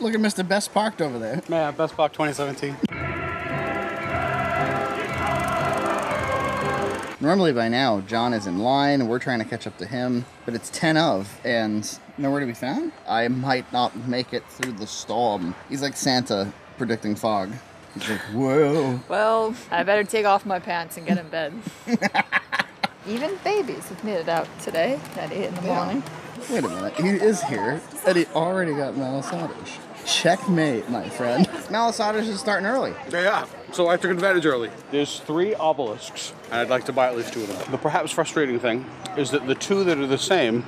Look at Mr. Best Parked over there. Yeah, Best Buck 2017. Normally by now, Junt is in line and we're trying to catch up to him, but it's 10 of and nowhere to be found. I might not make it through the storm. He's like Santa predicting fog. He's like, whoa. Well, I better take off my pants and get in bed. Even babies have made it out today at 8 in the morning. Wait a minute, he is here and he already got malasadas. Checkmate, my friend. Malasadas is starting early. Yeah, so I took advantage early. There's three obelisks, and I'd like to buy at least two of them. The perhaps frustrating thing is that the two that are the same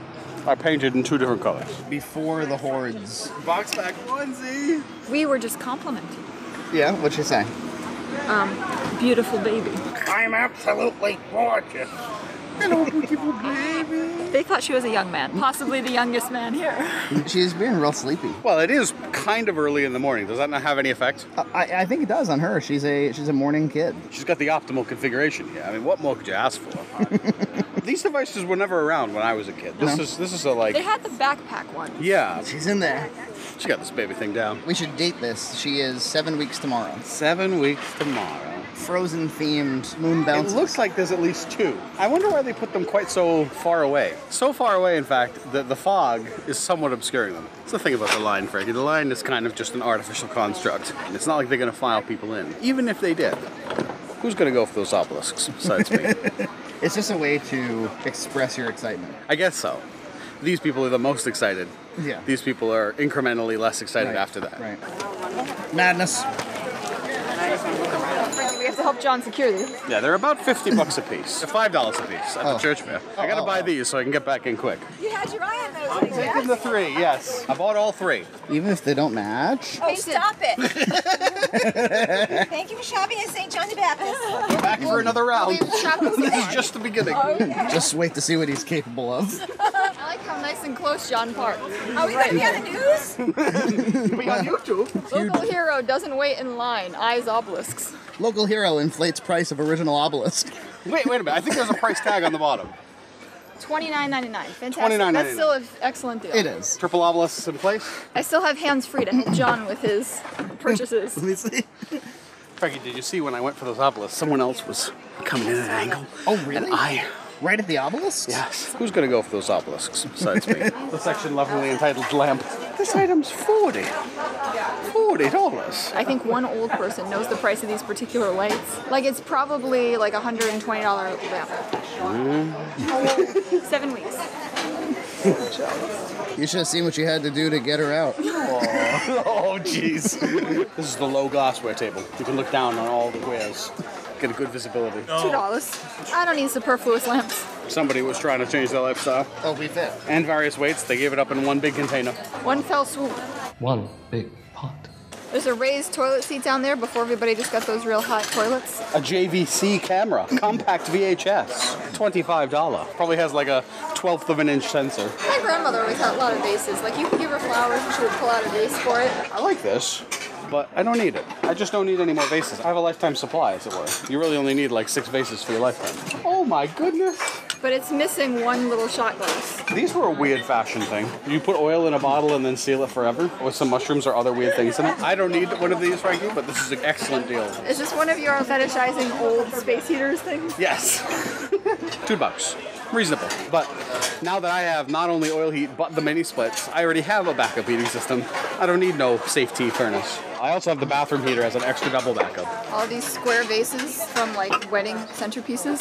are painted in two different colors. Before the hordes. Box Mac onesie. We were just complimenting. Yeah, what'd you say? Um, Beautiful baby. I'm absolutely gorgeous. Hello, beautiful baby. They thought she was a young man, possibly the youngest man here. She's being real sleepy. Well, it is kind of early in the morning. Does that not have any effect? I, I think it does on her. She's a she's a morning kid. She's got the optimal configuration here. I mean, what more could you ask for? These devices were never around when I was a kid. This No. is this is a like They had the backpack one. yeah. She's in there. She got this baby thing down. We should date this. She is seven weeks tomorrow. Seven weeks tomorrow. Frozen themed moon It looks like there's at least two. I wonder why they put them quite so far away. So far away, in fact, that the fog is somewhat obscuring them. That's the thing about the line, Frankie. The line is kind of just an artificial construct. And it's not like they're going to file people in. Even if they did, who's going to go for those obelisks besides me? It's just a way to express your excitement. I guess so. These people are the most excited. Yeah. These people are incrementally less excited Right, after that. Right. Madness. We have to help Junt secure these. Yeah, they're about 50 bucks a piece. They're $5 a piece at the Oh. church fair. I gotta oh, buy oh. these so I can get back in quick. You had your eye on those things, Taking yes? the three, yes. I bought all three. Even if they don't match. Oh, stop it. Thank you for shopping at St. John the Baptist. Back for another round. We've shopped This is just the beginning. Oh, just wait to see what he's capable of. I like how nice and close Junt parked. Are we going to be on the news? Be on YouTube. Local hero doesn't wait in line, eyes obelisks. Local hero inflates price of original obelisk. Wait, wait a minute. I think there's a price tag on the bottom. Twenty nine ninety nine. Fantastic. $29.99. That's still an excellent deal. It is. Triple obelisks in place. I still have hands free to help Junt with his purchases. Let me see. Frankie, did you see when I went for those obelisks? Someone else was coming in at an angle. Oh, really? And I. Right at the obelisk? Yes. Who's gonna go for those obelisks besides me? the section lovingly entitled lamp. This item's 40 Forty dollars. I think one old person knows the price of these particular lights. Like it's probably like a hundred and twenty dollar lamp. Seven weeks. You should have seen what you had to do to get her out. Oh, jeez. this is the low glassware table. You can look down on all the wares. Get a good visibility. Two oh. dollars. I don't need superfluous lamps. Somebody was trying to change their lifestyle. Oh, we fit. And various weights. They gave it up in one big container. One fell swoop. One big pot. There's a raised toilet seat down there before everybody just got those real hot toilets. A JVC camera. Compact VHS. $25. Probably has like a twelfth of an inch sensor. My grandmother always had a lot of vases. Like you could give her flowers and she would pull out a vase for it. I like this, but I don't need it. I just don't need any more vases. I have a lifetime supply, as it were. You really only need like six vases for your lifetime. Oh my goodness. But it's missing one little shot glass. These were a weird fashion thing. You put oil in a bottle and then seal it forever with some mushrooms or other weird things in it. I don't need one of these, Frankie, but this is an excellent deal. Is this one of your fetishizing old space heaters things? Yes. Two bucks. Reasonable. But now that I have not only oil heat but the mini splits, I already have a backup heating system. I don't need no safety furnace. I also have the bathroom heater as an extra double backup. All these square vases from like wedding centerpieces.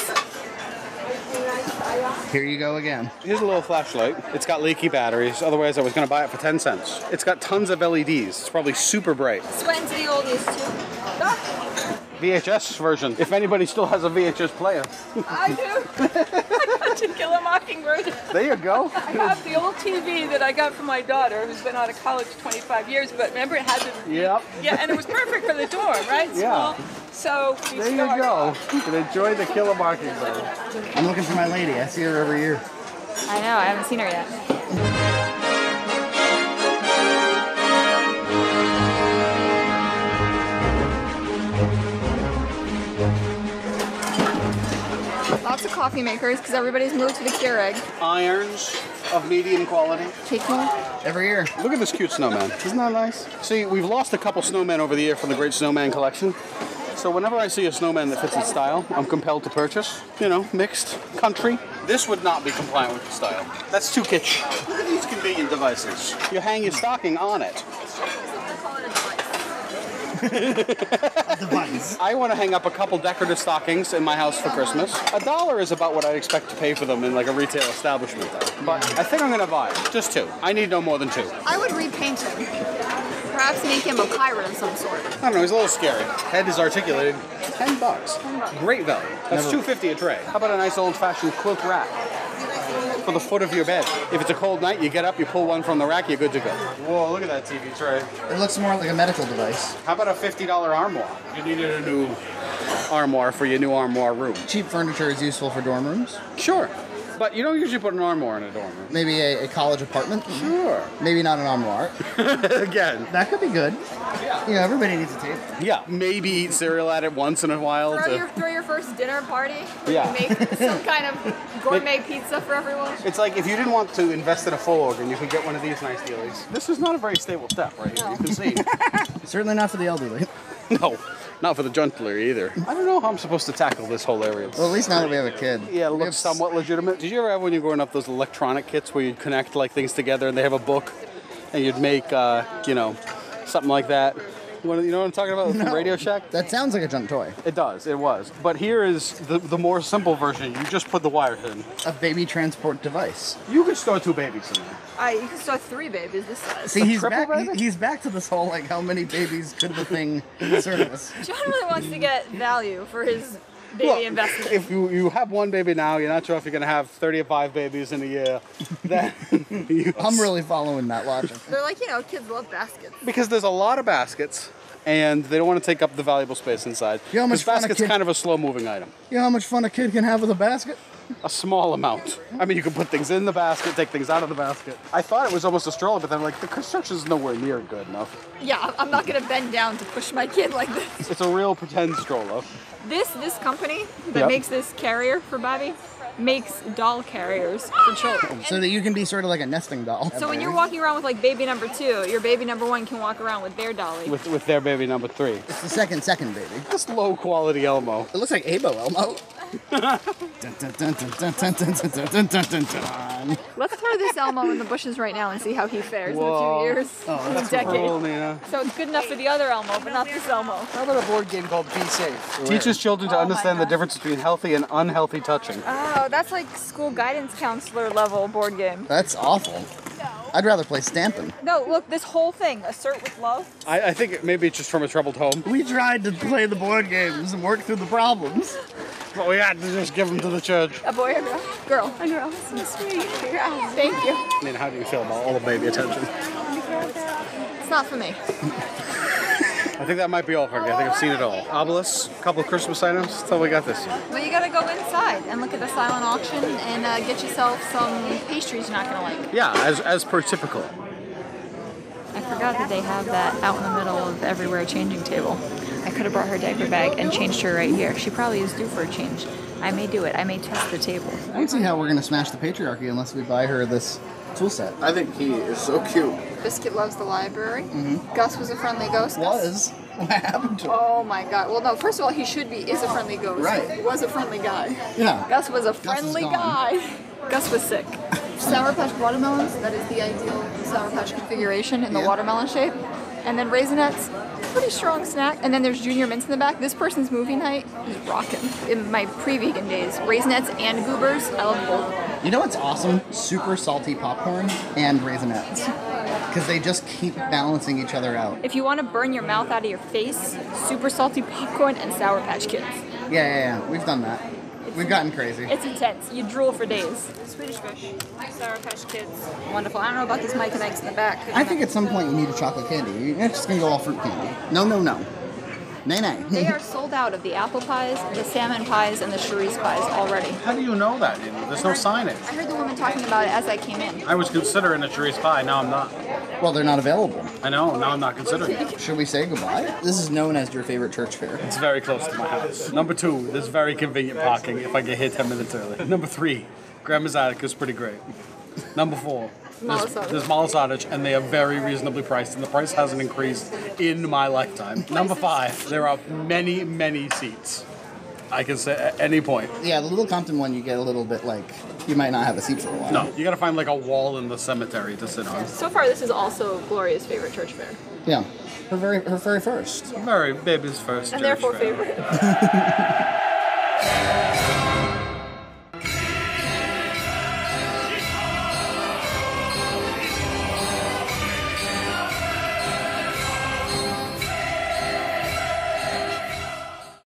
Here you go again. Here's a little flashlight. It's got leaky batteries. Otherwise, I was going to buy it for 10 cents. It's got tons of LEDs. It's probably super bright. Sweating to the oldies too. VHS version. If anybody still has a VHS player. I do. I got to kill a mockingbird. There you go. I have the old TV that I got for my daughter, who's been out of college 25 years. But remember, it had the Yep. yeah, and it was perfect for the dorm, right? Yeah. Small. So we There you go. You can enjoy the Kill a Mockingbird. I'm looking for my lady. I see her every year. I know, I haven't seen her yet. Lots of coffee makers because everybody's moved to the Keurig. Irons of medium quality. Take more. Every year. Look at this cute snowman. Isn't that nice? See, we've lost a couple snowmen over the year from the Great Snowman Collection. So whenever I see a snowman that fits its style, I'm compelled to purchase. You know, mixed country. This would not be compliant with the style. That's too kitsch. Look at these convenient devices. You hang your stocking on it. Device. I want to hang up a couple decorative stockings in my house for Christmas. A dollar is about what I expect to pay for them in like a retail establishment, though. But I think I'm going to buy just two. I need no more than two. I would repaint him. Perhaps make him a pirate of some sort. I don't know, he's a little scary. Head is articulated. Ten bucks. Great value. That's two fifty a tray. How about a nice old fashioned quilt rack? For the foot of your bed. If it's a cold night, you get up, you pull one from the rack, you're good to go. Whoa, look at that TV tray. It looks more like a medical device. How about a fifty dollar armoire? You needed a new armoire for your new armoire room. Cheap furniture is useful for dorm rooms. Sure. But you don't usually put an armoire in a dorm room. Maybe a, a college apartment. Sure. Maybe not an armoire. Again. That could be good. Yeah. You know, everybody needs a table. Yeah. Maybe eat cereal at it once in a while. Throw to- your, throw your first dinner party. Yeah. Make some kind of gourmet pizza for everyone. It's like if you didn't want to invest in a full organ, you could get one of these nice dealies. This is not a very stable step right here. You can see. Certainly not for the elderly. no, not for the gentler either. I don't know how I'm supposed to tackle this whole area. Well, at least now that we have a kid. Yeah, it looks have- somewhat legitimate. Did you ever have when you were growing up those electronic kits where you'd connect like things together and they have a book and you'd make, uh, you know, something like that? What, you know what I'm talking about? from Radio Shack? That sounds like a junk toy. It does, it was. But here is the, the more simple version. You just put the wires in. A baby transport device. You could store two babies in there. I, you can start three babies this size. See, he's back. baby? he's back to this whole like, how many babies could the thing service? Junt really wants to get value for his baby Well, investment. If you, you have one baby now, you're not sure if you're going to have 35 babies in a year. Then you, I'm really following that logic. They're like, you know, kids love baskets. because there's a lot of baskets, and they don't want to take up the valuable space inside. You know how much This fun a basket's kid- kind of a slow-moving item. You know how much fun a kid can have with a basket? A small amount. I mean, you can put things in the basket, take things out of the basket. I thought it was almost a stroller, but then like the construction is nowhere near good enough. Yeah, I'm- I'm not gonna bend down to push my kid like this. It's a real pretend stroller. This this company that Yep. makes this carrier for Bobby makes doll carriers for children. So that you can be sort of like a nesting doll. So when you're walking around with like baby number two, your baby number one can walk around with their dolly. with with their baby number three. It's the second second baby. This low quality Elmo. It looks like Abo Elmo. Let's throw this Elmo in the bushes right now and see how he fares Whoa. in a few years, oh, that's a decade. Cool, yeah. So it's good enough for the other Elmo, but not this Elmo. How about a board game called Be Safe? Teaches children to oh understand the difference between healthy and unhealthy touching. Oh, that's like school guidance counselor level board game. That's awful. I'd rather play Stampin'. No, look, this whole thing, Assert with Love. I, I think maybe it's just from a troubled home. We tried to play the board games and work through the problems. But we had to just give them to the church. A boy or a girl? Girl. A girl. So sweet. Girl. Thank you. I mean, how do you feel about all the baby attention? It's not for me. I think that might be all for me. I think I've seen it all. Obelisks, a couple of Christmas items. That's all we got this year. But you gotta go inside and look at the silent auction and uh, get yourself some pastries you're not gonna like. Yeah, as, as per typical. I forgot that they have that out in the middle of everywhere changing table. I could have brought her diaper bag and changed her right here. She probably is due for a change. I may do it. I may test the table. I don't see how we're gonna smash the patriarchy unless we buy her this tool set. I think he is so cute. Biscuit loves the library. Mm-hmm. Gus was a friendly ghost. Was. What happened to him? Oh my god. Well, no, first of all, he should be, is a friendly ghost. Right. He was a friendly guy. Yeah. Gus was a friendly gone. guy. Gus was sick. Sour Patch watermelons, that is the ideal Sour Patch configuration in the Yeah. watermelon shape. And then Raisinets, pretty strong snack. And then there's Junior Mints in the back. This person's movie night is rocking. In my pre-vegan days, Raisinets and Goobers, I love both. You know what's awesome? Super salty popcorn and Raisinets. Because they just keep balancing each other out. If you want to burn your mouth out of your face, super salty popcorn and Sour Patch Kids. Yeah, yeah, yeah. We've done that. We've gotten crazy. It's intense. You drool for days. Swedish fish, Sour Patch Kids. Wonderful. I don't know about this Mike and Ike's in the back. I think at some point you need a chocolate candy. You're just gonna go all fruit candy. No, no, no. Nay, nay. They are sold out of the apple pies, the salmon pies, and the cerise pies already. How do you know that? There's no signage. I heard the woman talking about it as I came in. I was considering a Therese pie, now I'm not. Well, they're not available. I know, now I'm not considering it. Should we say goodbye? This is known as your favorite church fair. It's very close to my house. Number two, there's very convenient parking if I get here 10 minutes early. Number three, Grandma's attic is pretty great. Number four, There's, Malasada. there's Malasada, and they are very reasonably priced, and the price hasn't increased in my lifetime. Number five, there are many, many seats. I can say at any point. Yeah, the Little Compton one, you get a little bit like you might not have a seat for a while. No, you gotta find like a wall in the cemetery to sit on. So far, this is also Gloria's favorite church fair, Yeah, her very her very first. Very baby's first. and church therefore fair. favorite.